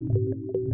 you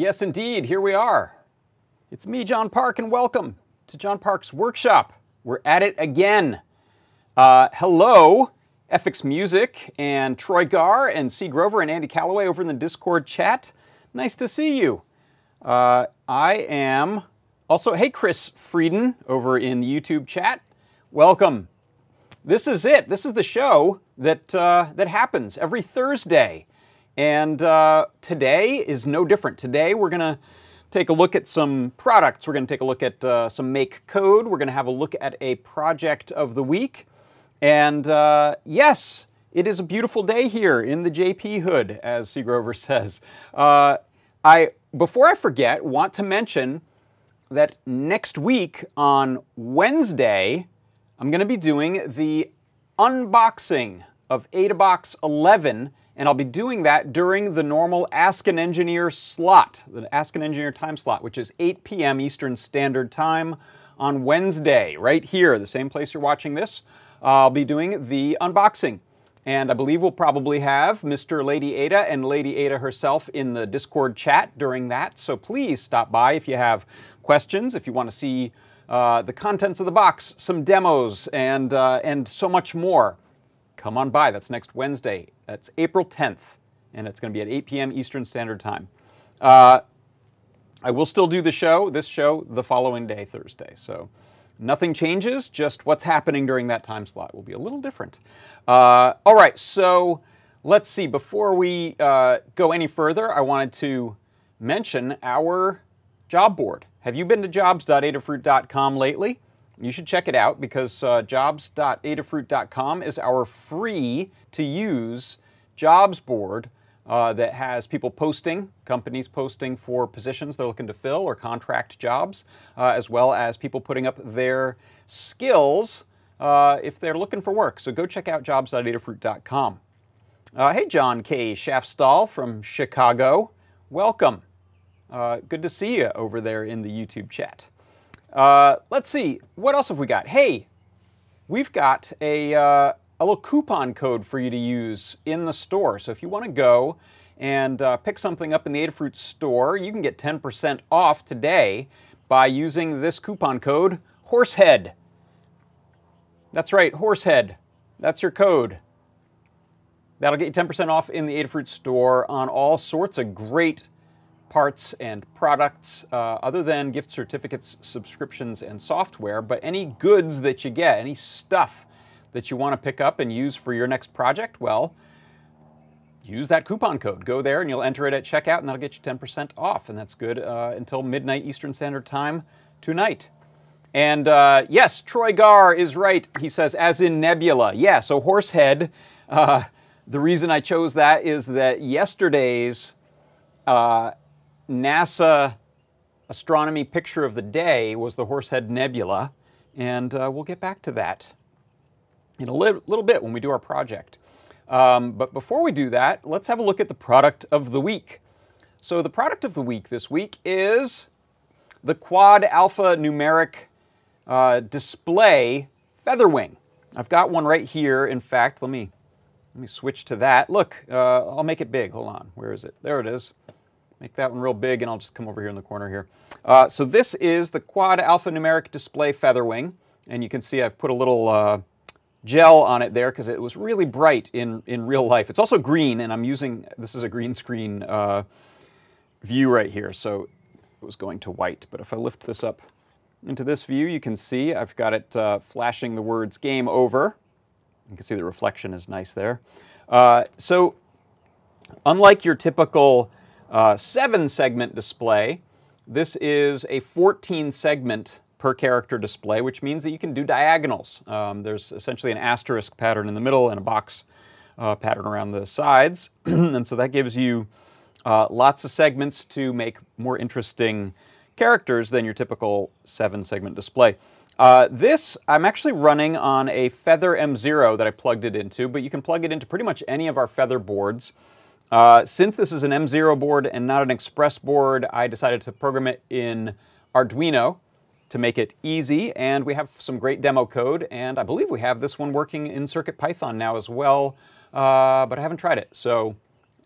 Yes, indeed, here we are. It's me, John Park, and welcome to John Park's workshop. We're at it again. Uh, hello, FX Music and Troy Gar and C. Grover and Andy Calloway over in the Discord chat. Nice to see you. Uh, I am also, hey, Chris Frieden over in the YouTube chat. Welcome. This is it. This is the show that, uh, that happens every Thursday. And uh, today is no different. Today we're going to take a look at some products. We're going to take a look at uh, some make code. We're going to have a look at a project of the week. And uh, yes, it is a beautiful day here in the JP hood, as C. Grover says. Uh, I, before I forget, want to mention that next week on Wednesday, I'm going to be doing the unboxing of AdaBox 11 and I'll be doing that during the normal Ask an Engineer slot, the Ask an Engineer time slot, which is 8 p.m. Eastern Standard Time on Wednesday, right here, the same place you're watching this. I'll be doing the unboxing. And I believe we'll probably have Mr. Lady Ada and Lady Ada herself in the Discord chat during that. So please stop by if you have questions, if you want to see uh, the contents of the box, some demos, and, uh, and so much more. Come on by. That's next Wednesday, that's April 10th, and it's going to be at 8 p.m. Eastern Standard Time. Uh, I will still do the show, this show, the following day, Thursday. So nothing changes, just what's happening during that time slot will be a little different. Uh, all right, so let's see. Before we uh, go any further, I wanted to mention our job board. Have you been to jobs.adafruit.com lately? You should check it out because uh, jobs.adafruit.com is our free to use jobs board uh, that has people posting, companies posting for positions they're looking to fill or contract jobs, uh, as well as people putting up their skills uh, if they're looking for work. So go check out jobs.adafruit.com. Uh, hey, John K. Schaffstall from Chicago. Welcome. Uh, good to see you over there in the YouTube chat. Uh, let's see, what else have we got? Hey, we've got a, uh, a little coupon code for you to use in the store. So if you want to go and uh, pick something up in the Adafruit store, you can get 10% off today by using this coupon code, HORSEHEAD. That's right, HORSEHEAD. That's your code. That'll get you 10% off in the Adafruit store on all sorts of great parts and products uh, other than gift certificates, subscriptions, and software, but any goods that you get, any stuff that you want to pick up and use for your next project, well, use that coupon code. Go there and you'll enter it at checkout, and that'll get you 10% off. And that's good uh, until midnight Eastern Standard Time tonight. And uh, yes, Troy Gar is right. He says, as in Nebula. Yeah, so Horsehead. Uh, the reason I chose that is that yesterday's uh, NASA astronomy picture of the day was the Horsehead Nebula. And uh, we'll get back to that in a li little bit when we do our project. Um, but before we do that, let's have a look at the product of the week. So the product of the week this week is the Quad Alpha Numeric uh, Display Featherwing. I've got one right here. In fact, let me let me switch to that. Look, uh, I'll make it big. Hold on. Where is it? There it is. Make that one real big, and I'll just come over here in the corner here. Uh, so this is the Quad Alpha Numeric Display Featherwing, and you can see I've put a little uh, gel on it there because it was really bright in, in real life. It's also green, and I'm using, this is a green screen uh, view right here, so it was going to white. But if I lift this up into this view, you can see I've got it uh, flashing the words game over. You can see the reflection is nice there. Uh, so unlike your typical uh, seven segment display, this is a 14 segment per character display, which means that you can do diagonals. Um, there's essentially an asterisk pattern in the middle and a box uh, pattern around the sides. and so that gives you uh, lots of segments to make more interesting characters than your typical seven segment display. Uh, this, I'm actually running on a Feather M0 that I plugged it into, but you can plug it into pretty much any of our Feather boards. Uh, since this is an M0 board and not an Express board, I decided to program it in Arduino to make it easy. And we have some great demo code. And I believe we have this one working in CircuitPython now as well, uh, but I haven't tried it. So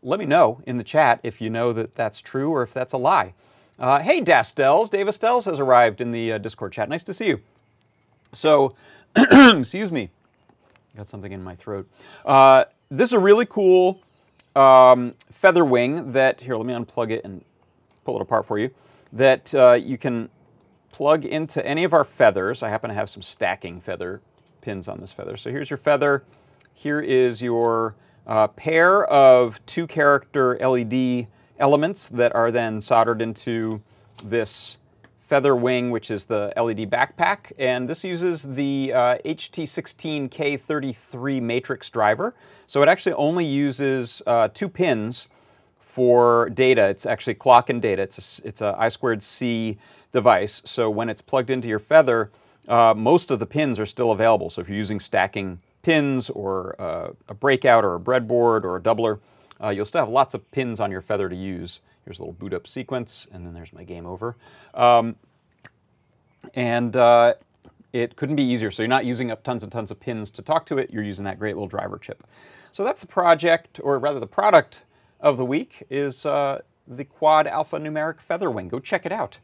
let me know in the chat if you know that that's true or if that's a lie. Uh, hey, Dastels, Dave Astels has arrived in the uh, Discord chat. Nice to see you. So, excuse me, got something in my throat. Uh, this is a really cool um, feather wing that, here, let me unplug it and pull it apart for you, that uh, you can plug into any of our feathers. I happen to have some stacking feather pins on this feather. So here's your feather. Here is your uh, pair of two character LED elements that are then soldered into this feather wing, which is the LED backpack. And this uses the uh, HT16K33 matrix driver. So it actually only uses uh, two pins for data. It's actually clock and data. It's a, it's a I squared C device. So when it's plugged into your Feather, uh, most of the pins are still available. So if you're using stacking pins or uh, a breakout or a breadboard or a doubler, uh, you'll still have lots of pins on your Feather to use. Here's a little boot up sequence, and then there's my game over. Um, and uh, it couldn't be easier. So you're not using up tons and tons of pins to talk to it. You're using that great little driver chip. So that's the project, or rather the product of the week is uh, the Quad Alpha Numeric Featherwing. Go check it out.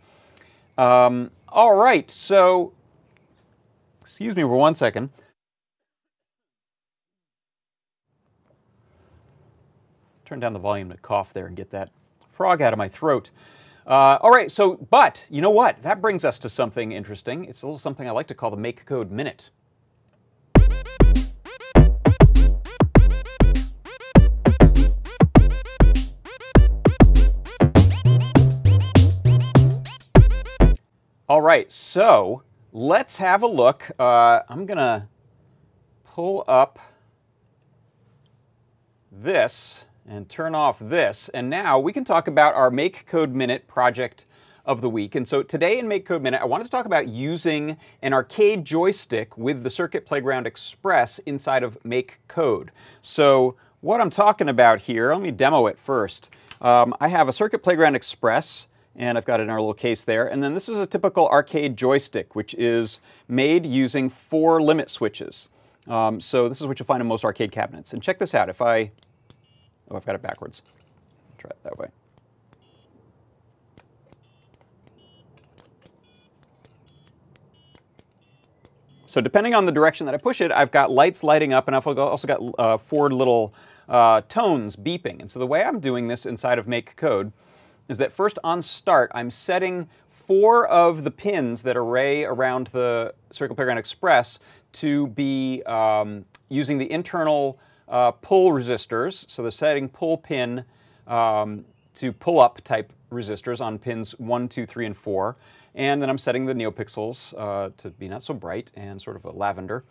Um, all right, so excuse me for one second. Turn down the volume to cough there and get that frog out of my throat. Uh, all right, so, but you know what? That brings us to something interesting. It's a little something I like to call the Make Code Minute. All right, so let's have a look. Uh, I'm going to pull up this and turn off this. And now we can talk about our Make Code Minute project of the week. And so today in Make Code Minute, I wanted to talk about using an arcade joystick with the Circuit Playground Express inside of Make Code. So what I'm talking about here, let me demo it first. Um, I have a Circuit Playground Express and I've got it in our little case there. And then this is a typical arcade joystick, which is made using four limit switches. Um, so this is what you'll find in most arcade cabinets. And check this out. If I, oh, I've got it backwards. Try it that way. So depending on the direction that I push it, I've got lights lighting up, and I've also got uh, four little uh, tones beeping. And so the way I'm doing this inside of Make Code is that first on start, I'm setting four of the pins that array around the Circuit Playground Express to be um, using the internal uh, pull resistors. So the setting pull pin um, to pull up type resistors on pins 1, 2, 3, and 4. And then I'm setting the NeoPixels uh, to be not so bright and sort of a lavender.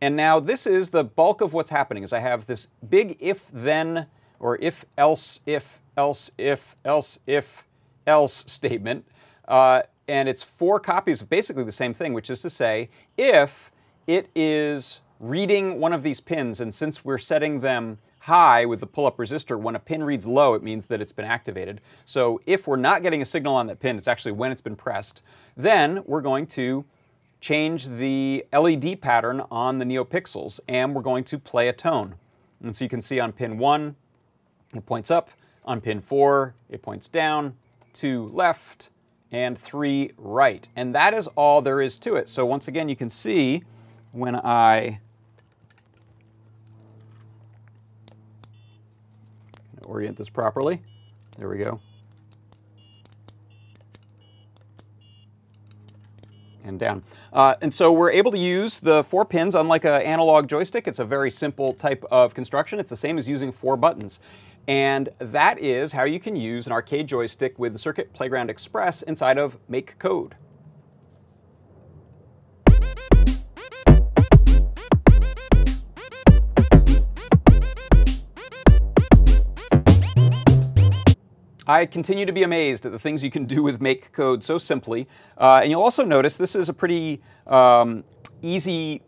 And now this is the bulk of what's happening is I have this big if-then or if-else, if, else, if, else, if, else statement. Uh, and it's four copies of basically the same thing, which is to say, if it is reading one of these pins, and since we're setting them high with the pull-up resistor, when a pin reads low, it means that it's been activated. So if we're not getting a signal on that pin, it's actually when it's been pressed, then we're going to change the LED pattern on the NeoPixels, and we're going to play a tone. And so you can see on pin 1, it points up. On pin 4, it points down. 2 left, and 3 right. And that is all there is to it. So once again, you can see when I orient this properly. There we go. and down. Uh, and so we're able to use the four pins, unlike an analog joystick. It's a very simple type of construction. It's the same as using four buttons. And that is how you can use an arcade joystick with Circuit Playground Express inside of Make Code. I continue to be amazed at the things you can do with Make Code so simply. Uh, and you'll also notice this is a pretty um, easy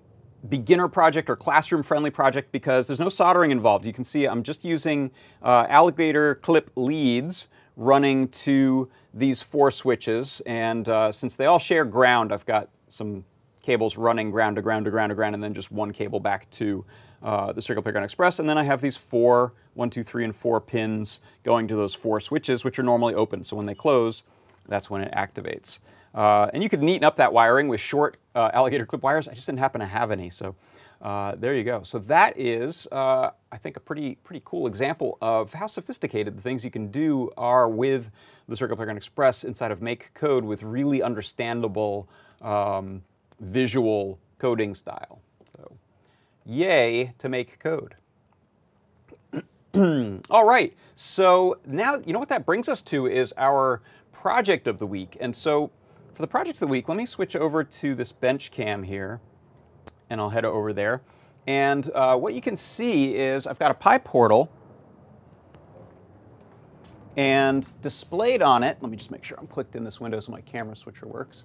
beginner project or classroom friendly project because there's no soldering involved. You can see I'm just using uh, alligator clip leads running to these four switches and uh, since they all share ground I've got some cables running ground to ground to ground to ground and then just one cable back to uh, the Circuit Playground Express and then I have these four, one, two, three, and four pins going to those four switches which are normally open so when they close that's when it activates. Uh, and you could neaten up that wiring with short uh, alligator clip wires. I just didn't happen to have any, so uh, there you go. So that is, uh, I think, a pretty pretty cool example of how sophisticated the things you can do are with the Circuit Playground Express inside of Make Code with really understandable um, visual coding style. So, yay to Make Code. All right, so now you know what that brings us to is our project of the week. And so for the project of the week, let me switch over to this bench cam here, and I'll head over there. And uh, what you can see is I've got a PyPortal, and displayed on it, let me just make sure I'm clicked in this window so my camera switcher works,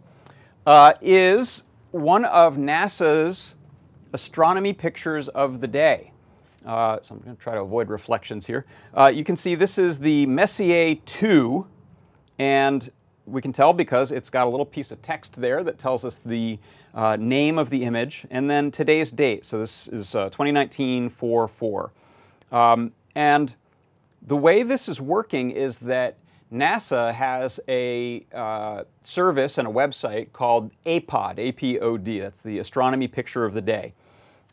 uh, is one of NASA's astronomy pictures of the day. Uh, so I'm going to try to avoid reflections here. Uh, you can see this is the Messier 2, and we can tell because it's got a little piece of text there that tells us the uh, name of the image and then today's date. So this is uh, 2019 4 4. Um, and the way this is working is that NASA has a uh, service and a website called APOD, A-P-O-D. That's the Astronomy Picture of the Day.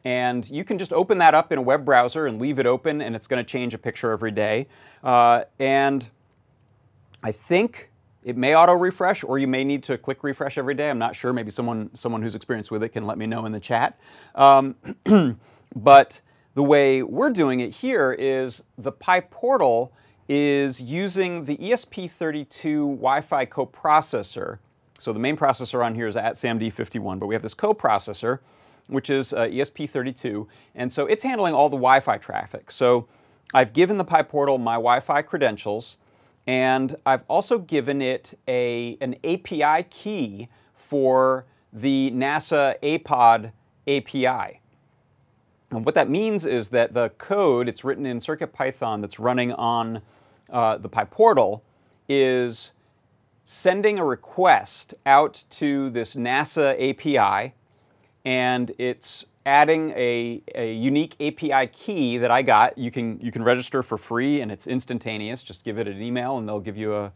And you can just open that up in a web browser and leave it open, and it's going to change a picture every day. Uh, and I think it may auto refresh, or you may need to click refresh every day. I'm not sure. Maybe someone someone who's experienced with it can let me know in the chat. Um, but the way we're doing it here is the PyPortal is using the ESP32 Wi-Fi coprocessor. So the main processor on here is at SAMD51, but we have this coprocessor, which is uh, ESP32, and so it's handling all the Wi-Fi traffic. So I've given the PyPortal my Wi-Fi credentials, and I've also given it a, an API key for the NASA APOD API. And what that means is that the code, it's written in CircuitPython that's running on uh, the PyPortal, is sending a request out to this NASA API, and it's adding a, a unique API key that I got. You can, you can register for free and it's instantaneous. Just give it an email and they'll give you a,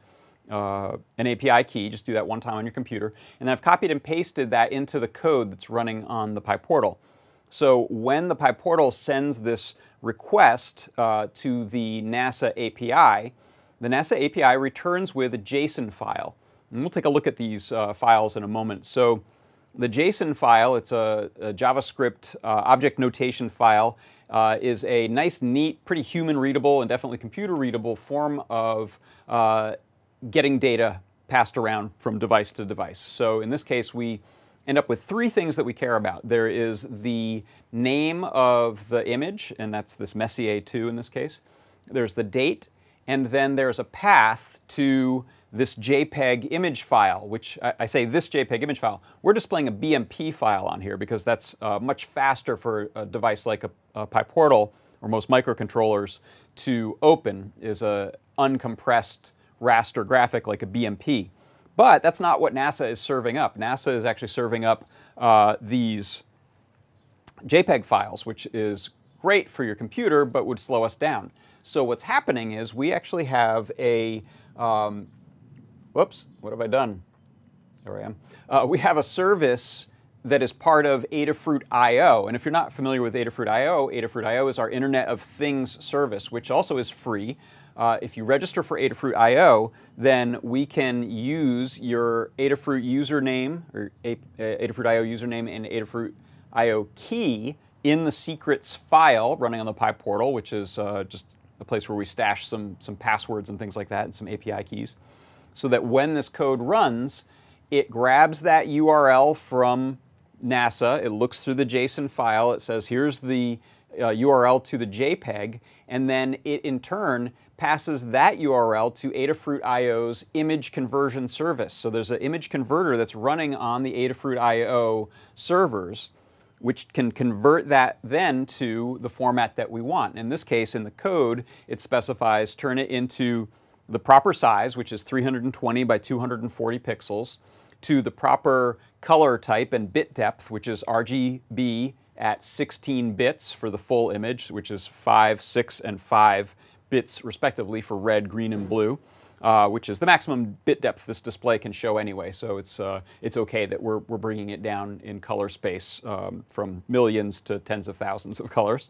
uh, an API key. Just do that one time on your computer. And then I've copied and pasted that into the code that's running on the PyPortal. So when the PyPortal sends this request uh, to the NASA API, the NASA API returns with a JSON file. And we'll take a look at these uh, files in a moment. So the JSON file, it's a, a JavaScript uh, object notation file, uh, is a nice, neat, pretty human readable and definitely computer readable form of uh, getting data passed around from device to device. So in this case, we end up with three things that we care about. There is the name of the image, and that's this Messier 2 in this case. There's the date, and then there's a path to this JPEG image file, which I, I, say this JPEG image file. We're displaying a BMP file on here because that's uh, much faster for a device like a, a PyPortal or most microcontrollers to open is a uncompressed raster graphic like a BMP. But that's not what NASA is serving up. NASA is actually serving up uh, these JPEG files, which is great for your computer, but would slow us down. So what's happening is we actually have a um, whoops, what have I done? There I am. Uh, we have a service that is part of Adafruit IO. And if you're not familiar with Adafruit IO, Adafruit IO is our Internet of Things service, which also is free. Uh, if you register for Adafruit IO, then we can use your Adafruit username or Adafruit IO username and Adafruit IO key in the secrets file running on the PyPortal, which is uh, just a place where we stash some, some passwords and things like that and some API keys so that when this code runs, it grabs that URL from NASA, it looks through the JSON file, it says here's the uh, URL to the JPEG, and then it in turn passes that URL to Adafruit IO's image conversion service. So there's an image converter that's running on the Adafruit IO servers, which can convert that then to the format that we want. In this case, in the code, it specifies turn it into the proper size, which is 320 by 240 pixels, to the proper color type and bit depth, which is RGB at 16 bits for the full image, which is 5, 6, and 5 bits respectively for red, green, and blue, uh, which is the maximum bit depth this display can show anyway. So it's, uh, it's okay that we're, we're bringing it down in color space um, from millions to tens of thousands of colors.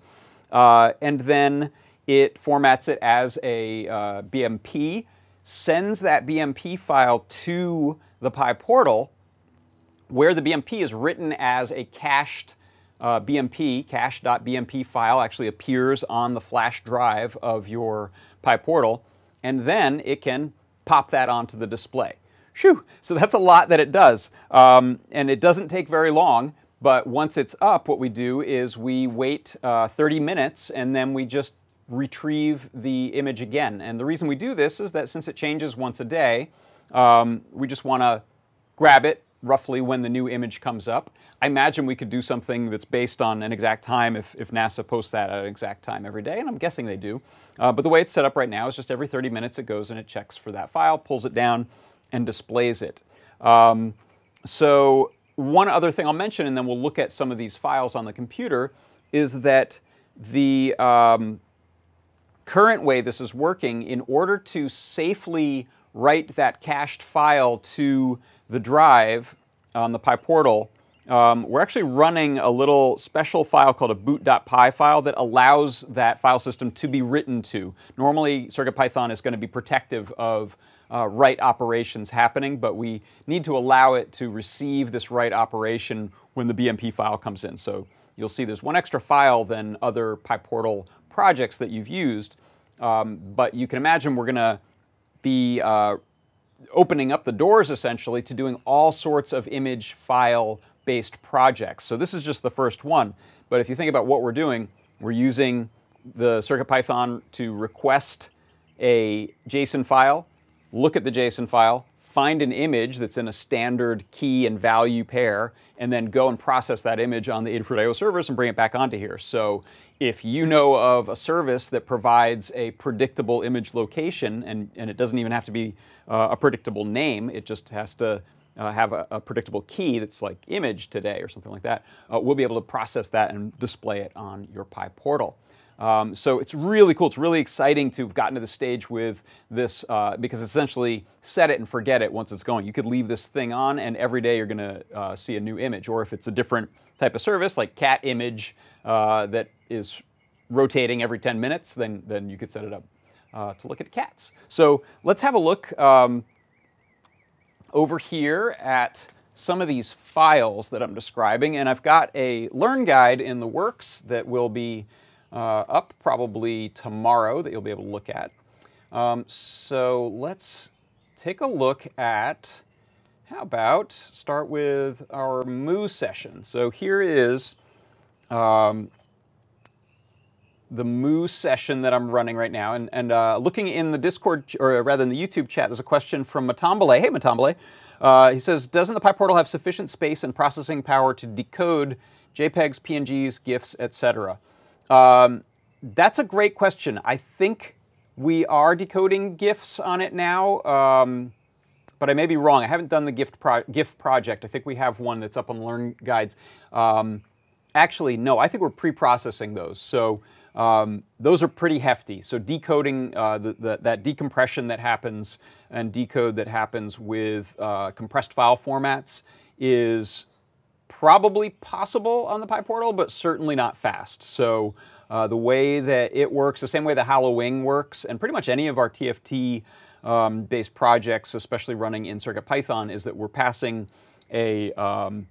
Uh, and then it formats it as a uh, BMP, sends that BMP file to the PyPortal, where the BMP is written as a cached uh, BMP, cache.bmp file actually appears on the flash drive of your PyPortal, and then it can pop that onto the display. Phew, so that's a lot that it does. Um, and it doesn't take very long, but once it's up, what we do is we wait uh, 30 minutes and then we just retrieve the image again. And the reason we do this is that since it changes once a day, um, we just want to grab it roughly when the new image comes up. I imagine we could do something that's based on an exact time if, if NASA posts that at an exact time every day, and I'm guessing they do. Uh, but the way it's set up right now is just every 30 minutes it goes and it checks for that file, pulls it down, and displays it. Um, so one other thing I'll mention, and then we'll look at some of these files on the computer, is that the um, current way this is working, in order to safely write that cached file to the drive on the PyPortal, um, we're actually running a little special file called a boot.py file that allows that file system to be written to. Normally, CircuitPython is going to be protective of uh, write operations happening, but we need to allow it to receive this write operation when the BMP file comes in. So you'll see there's one extra file than other PyPortal projects that you've used. Um, but you can imagine we're going to be uh, opening up the doors essentially to doing all sorts of image file based projects. So this is just the first one. But if you think about what we're doing, we're using the CircuitPython to request a JSON file, look at the JSON file, find an image that's in a standard key and value pair, and then go and process that image on the Adafruit IO servers and bring it back onto here. So if you know of a service that provides a predictable image location, and, and it doesn't even have to be uh, a predictable name, it just has to uh, have a, a, predictable key that's like image today or something like that, uh, we'll be able to process that and display it on your PyPortal. Um, so it's really cool. It's really exciting to have gotten to the stage with this uh, because essentially set it and forget it once it's going. You could leave this thing on and every day you're going to uh, see a new image. Or if it's a different type of service like cat image uh, that is rotating every 10 minutes, then, then you could set it up uh, to look at cats. So let's have a look um, over here at some of these files that I'm describing, and I've got a Learn Guide in the works that will be uh, up probably tomorrow that you'll be able to look at. Um, so let's take a look at, how about start with our Mu session. So here is um, the Mu session that I'm running right now. And, and uh, looking in the Discord, or rather in the YouTube chat, there's a question from Matambale. Hey, Matambale. Uh, he says, doesn't the PyPortal have sufficient space and processing power to decode JPEGs, PNGs, GIFs, etc.? Um, that's a great question. I think we are decoding GIFs on it now, um, but I may be wrong. I haven't done the GIF, pro GIF project. I think we have one that's up on Learn Guides. Um, actually, no, I think we're pre-processing those. So um, those are pretty hefty. So decoding uh, the, the, that decompression that happens and decode that happens with uh, compressed file formats is probably possible on the PyPortal, but certainly not fast. So uh, the way that it works, the same way the Hallowing works, and pretty much any of our TFT um, based projects, especially running in CircuitPython, is that we're passing a um,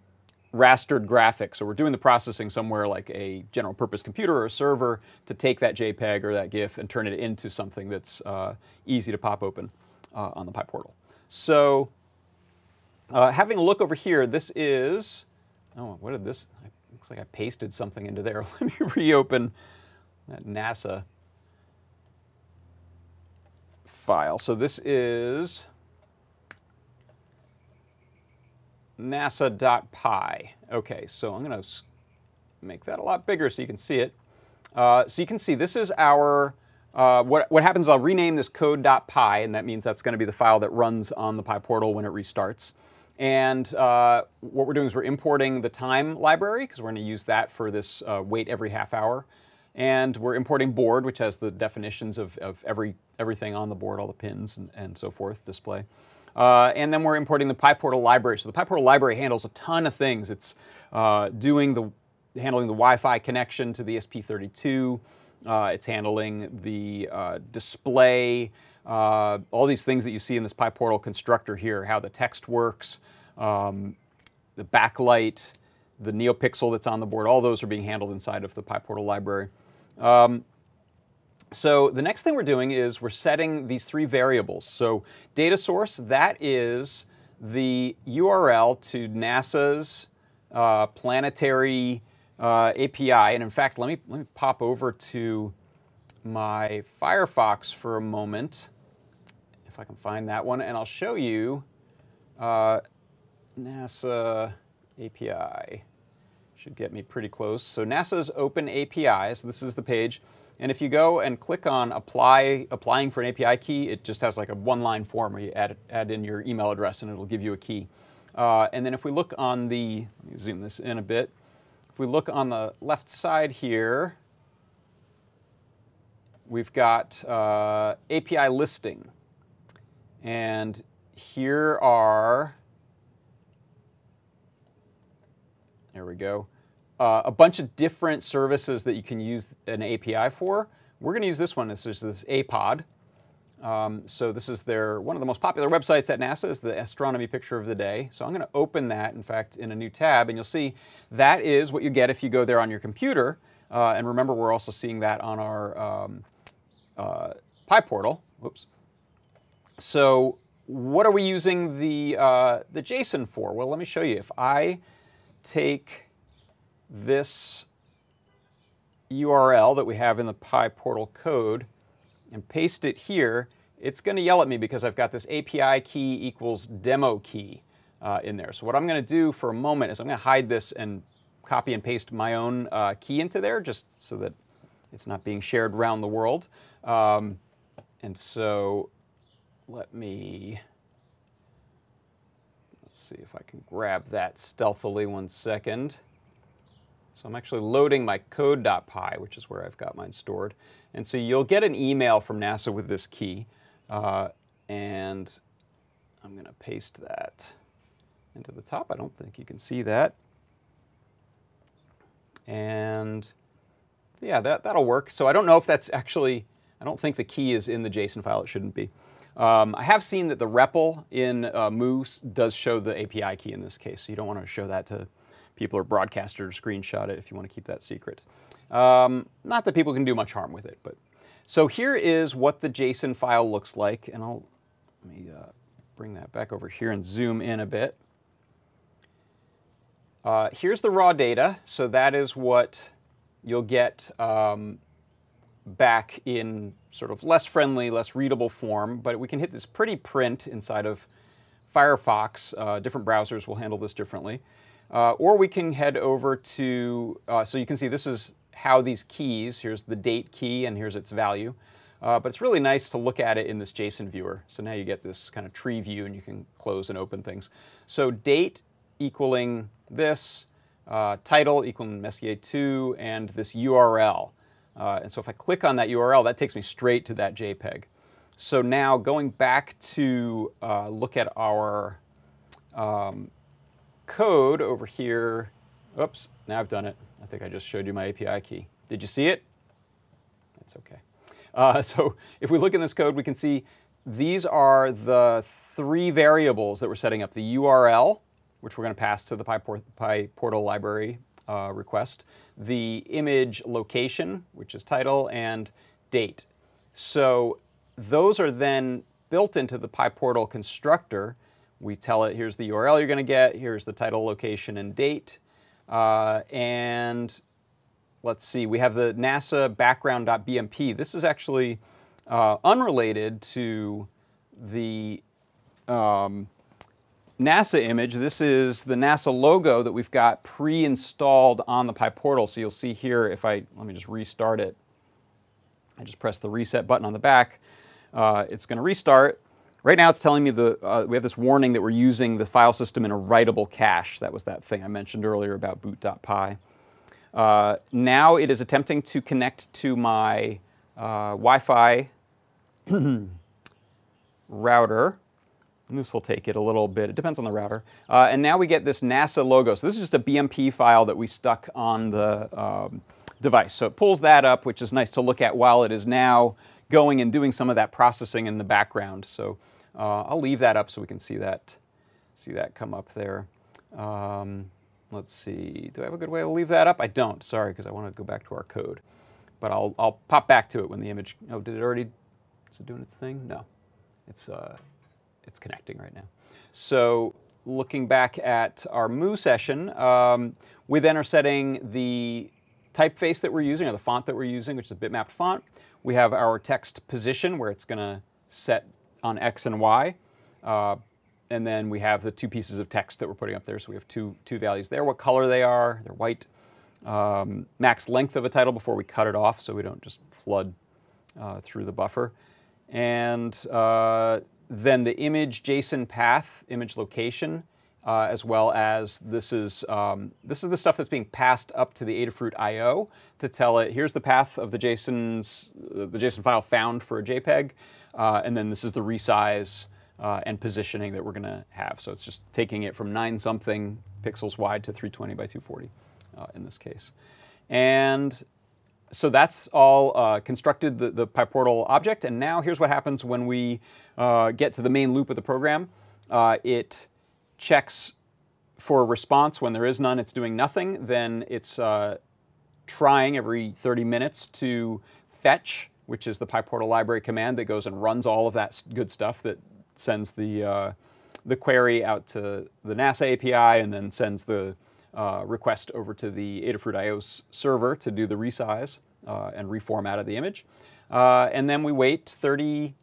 rastered graphic. So we're doing the processing somewhere like a general purpose computer or a server to take that JPEG or that GIF and turn it into something that's uh, easy to pop open uh, on the PyPortal. So uh, having a look over here, this is, oh, what did this, looks like I pasted something into there. Let me reopen that NASA file. So this is nasa.py. Okay, so I'm going to make that a lot bigger so you can see it. Uh, so you can see this is our, uh, what, what happens, I'll rename this code.py, and that means that's going to be the file that runs on the PyPortal when it restarts. And uh, what we're doing is we're importing the time library, because we're going to use that for this uh, wait every half hour. And we're importing board, which has the definitions of, of every, everything on the board, all the pins and, and so forth, display. Uh, and then we're importing the PyPortal library. So the PyPortal library handles a ton of things. It's uh, doing the handling the Wi-Fi connection to the ESP32. Uh, it's handling the uh, display, uh, all these things that you see in this PyPortal constructor here, how the text works, um, the backlight, the NeoPixel that's on the board, all those are being handled inside of the PyPortal library. Um, so the next thing we're doing is we're setting these three variables. So data source, that is the URL to NASA's uh, planetary uh, API. And in fact, let me, let me pop over to my Firefox for a moment, if I can find that one, and I'll show you uh, NASA API. Should get me pretty close. So NASA's Open APIs, this is the page. And if you go and click on apply, applying for an API key, it just has like a one-line form where you add, add in your email address and it'll give you a key. Uh, and then if we look on the, let me zoom this in a bit. If we look on the left side here, we've got uh, API listing. And here are, there we go uh, a bunch of different services that you can use an API for. We're going to use this one. This is this APOD. Um, so this is their one of the most popular websites at NASA is the astronomy picture of the day. So I'm going to open that, in fact, in a new tab, and you'll see that is what you get if you go there on your computer. Uh, and remember, we're also seeing that on our um, uh, PyPortal. Whoops. So what are we using the, uh, the JSON for? Well, let me show you. If I take this URL that we have in the PyPortal code and paste it here, it's going to yell at me because I've got this API key equals demo key uh, in there. So what I'm going to do for a moment is I'm going to hide this and copy and paste my own uh, key into there just so that it's not being shared around the world. Um, and so let me, let's see if I can grab that stealthily one second. So I'm actually loading my code.py, which is where I've got mine stored. And so you'll get an email from NASA with this key. Uh, and I'm going to paste that into the top. I don't think you can see that. And yeah, that, that'll work. So I don't know if that's actually, I I don't think the key is in the JSON file. It shouldn't be. Um, I have seen that the REPL in uh, Moose does show the API key in this case, so you don't want to show that to people or broadcast or screenshot it if you want to keep that secret. Um, not that people can do much harm with it, but so here is what the JSON file looks like, and I'll let me uh, bring that back over here and zoom in a bit. Uh, here's the raw data, so that is what you'll get um, back in sort of less friendly, less readable form, but we can hit this pretty print inside of Firefox. Uh, different browsers will handle this differently. Uh, or we can head over to, uh, so you can see this is how these keys, here's the date key and here's its value. Uh, but it's really nice to look at it in this JSON viewer. So now you get this kind of tree view and you can close and open things. So date equaling this, uh, title equaling Messier 2, and this URL. Uh, and so if I click on that URL, that takes me straight to that JPEG. So now going back to uh, look at our um, code over here. Oops, now I've done it. I think I just showed you my API key. Did you see it? That's okay. Uh, so if we look in this code, we can see these are the three variables that we're setting up. The URL, which we're going to pass to the PyPortal library uh, request, the image location, which is title, and date. So those are then built into the PyPortal constructor. We tell it, here's the URL you're going to get, here's the title, location, and date. Uh, and let's see, we have the NASA background.bmp. This is actually uh, unrelated to the um, NASA image. This is the NASA logo that we've got pre-installed on the PyPortal. So you'll see here, if I, let me just restart it. I just press the reset button on the back. Uh, it's going to restart. Right now it's telling me the, uh, we have this warning that we're using the file system in a writable cache. That was that thing I mentioned earlier about boot.py. Uh, now it is attempting to connect to my uh, Wi-Fi router. This will take it a little bit. It depends on the router. Uh, and now we get this NASA logo. So this is just a BMP file that we stuck on the um, device. So it pulls that up, which is nice to look at while it is now going and doing some of that processing in the background. So uh, I'll leave that up so we can see that, see that come up there. Um, let's see. Do I have a good way to leave that up? I don't. Sorry, because I want to go back to our code. But I'll, I'll pop back to it when the image. Oh, did it already? Is it doing its thing? No. It's uh, it's connecting right now. So looking back at our Mu session, um, we then are setting the typeface that we're using, or the font that we're using, which is a bitmapped font. We have our text position, where it's going to set on X and Y. Uh, and then we have the two pieces of text that we're putting up there. So we have two, two values there, what color they are, they're white. Um, max length of a title before we cut it off so we don't just flood uh, through the buffer. And uh, then the image JSON path, image location, uh, as well as this is, um, this is the stuff that's being passed up to the Adafruit I.O. to tell it, here's the path of the JSON's, uh, the JSON file found for a JPEG, uh, and then this is the resize uh, and positioning that we're going to have. So it's just taking it from 9 something pixels wide to 320 by 240 uh, in this case. And so that's all uh, constructed the, the PyPortal object. And now here's what happens when we uh, get to the main loop of the program. Uh, it checks for a response. When there is none, it's doing nothing. Then it's uh, trying every 30 minutes to fetch, which is the PyPortal library command that goes and runs all of that good stuff that sends the, uh, the query out to the NASA API and then sends the uh, request over to the Adafruit IO server to do the resize uh, and reformat of the image. Uh, and then we wait 30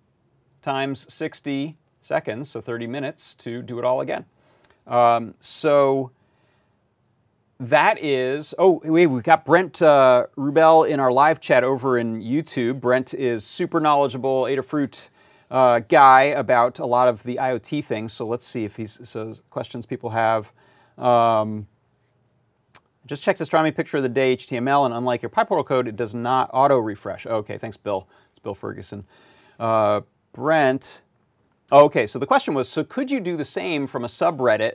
times 60 seconds, so 30 minutes, to do it all again. Um, so that is, oh, wait, we've got Brent uh, Rubell in our live chat over in YouTube. Brent is super knowledgeable Adafruit uh, guy about a lot of the IoT things. So let's see if he's, so questions people have. Um, just checked astronomy picture of the day HTML, and unlike your PyPortal code, it does not auto refresh. Okay, thanks, Bill. It's Bill Ferguson. Uh, Brent. okay, so the question was, so could you do the same from a subreddit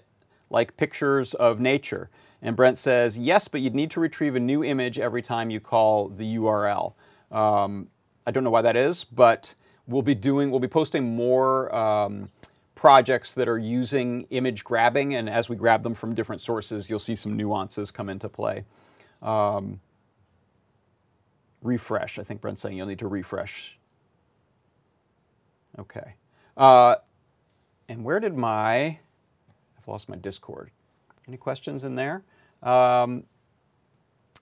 like pictures of nature? And Brent says, yes, but you'd need to retrieve a new image every time you call the URL. Um, I don't know why that is, but we'll be doing, we'll be posting more um, projects that are using image grabbing, and as we grab them from different sources, you'll see some nuances come into play. Um, refresh. I think Brent's saying you'll need to refresh. Okay. Uh, and where did my, I've lost my Discord. Any questions in there? Um,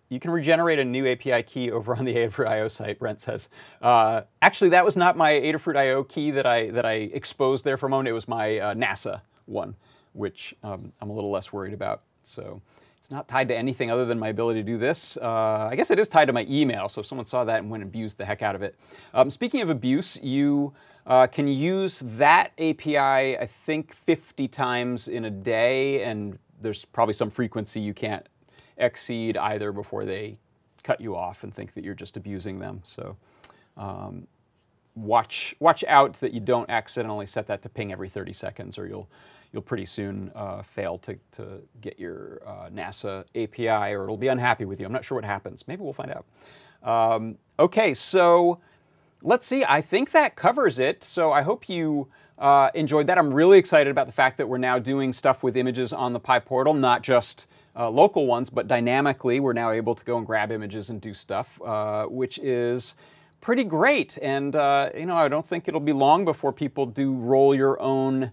you can regenerate a new API key over on the Adafruit IO site, Brent says. Uh, actually, that was not my Adafruit IO key that I, that I exposed there for a moment. It was my uh, NASA one, which um, I'm a little less worried about. So it's not tied to anything other than my ability to do this. Uh, I guess it is tied to my email, so if someone saw that and went and abused the heck out of it. Um, speaking of abuse, you uh, can use that API, I think, 50 times in a day, and there's probably some frequency you can't exceed either before they cut you off and think that you're just abusing them. So um, watch, watch out that you don't accidentally set that to ping every 30 seconds, or you'll you'll pretty soon uh, fail to, to get your uh, NASA API or it'll be unhappy with you. I'm not sure what happens. Maybe we'll find out. Um, okay, so let's see. I think that covers it. So I hope you uh, enjoyed that. I'm really excited about the fact that we're now doing stuff with images on the PyPortal, not just uh, local ones, but dynamically. We're now able to go and grab images and do stuff, uh, which is pretty great. And, uh, you know, I don't think it'll be long before people do roll your own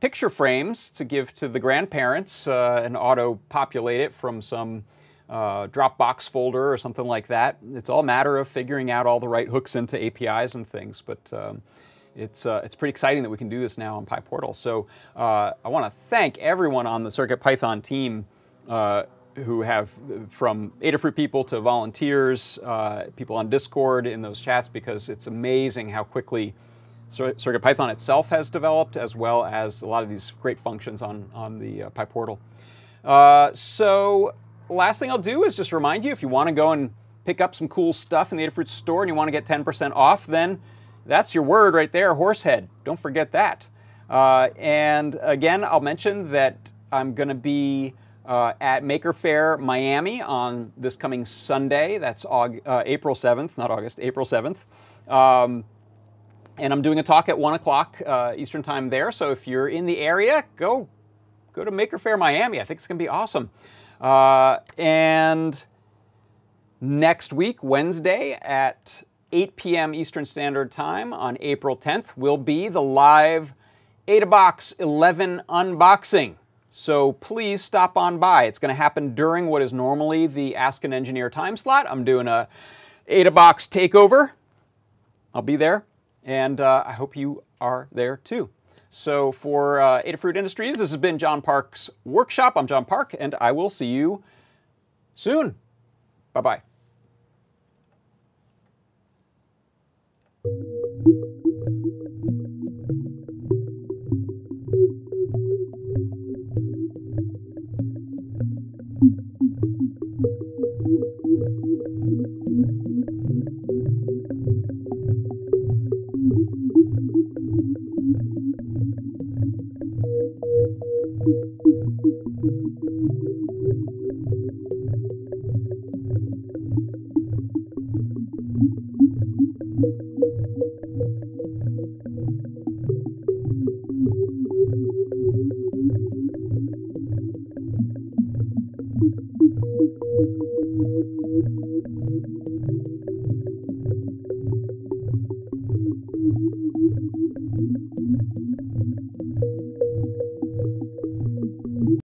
picture frames to give to the grandparents uh, and auto-populate it from some uh, Dropbox folder or something like that. It's all a matter of figuring out all the right hooks into APIs and things, but um, it's, uh, it's pretty exciting that we can do this now on PyPortal. So uh, I want to thank everyone on the CircuitPython team uh, who have, from Adafruit people to volunteers, uh, people on Discord in those chats, because it's amazing how quickly CircuitPython itself has developed, as well as a lot of these great functions on, on the uh, PyPortal. Uh, so last thing I'll do is just remind you, if you want to go and pick up some cool stuff in the Adafruit store and you want to get 10% off, then that's your word right there, horsehead. Don't forget that. Uh, and again, I'll mention that I'm going to be uh, at Maker Faire Miami on this coming Sunday. That's uh, April 7th, not August, April 7th. Um, and I'm doing a talk at 1 o'clock uh, Eastern Time there. So if you're in the area, go, go to Maker Faire Miami. I think it's going to be awesome. Uh, and next week, Wednesday at 8 p.m. Eastern Standard Time on April 10th, will be the live AdaBox 11 unboxing. So please stop on by. It's going to happen during what is normally the Ask an Engineer time slot. I'm doing a AdaBox takeover. I'll be there and uh, I hope you are there too. So for uh, Adafruit Industries, this has been John Park's workshop. I'm John Park, and I will see you soon. Bye-bye. Thank